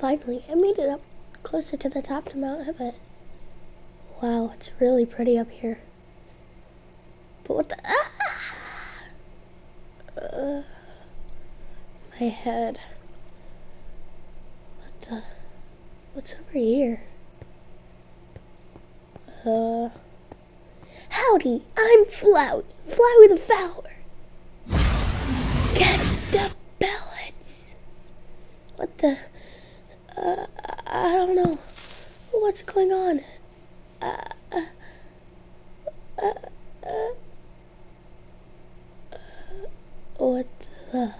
Finally, I made it up closer to the top of Mount Everest. Wow, it's really pretty up here. But what the... Ah! Uh, my head. What the... What's over here? Uh... Howdy, I'm Flowey, Flowey the Flower. Catch the pellets. What the... I don't know. What's going on? Uh, uh, uh, uh, what the...